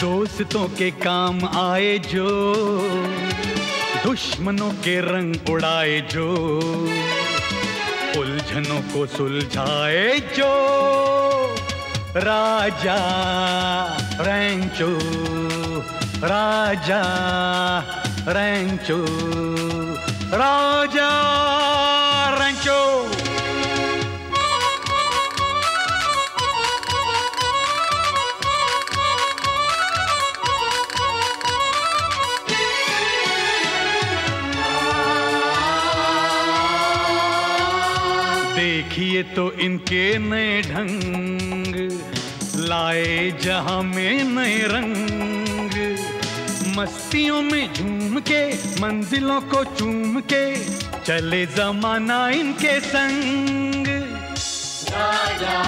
दोस्तों के काम आए जो, दुश्मनों के रंग उड़ाए जो, उलझनों को सुलझाए जो, राजा रैंचो राजा रैंचो, राजा देखिए तो इनके नए ढंग, लाए जहाँ में नए रंग। मस्तियों में झूम के, मंजिलों को चूम के, चले जमाना इनके संग। राजा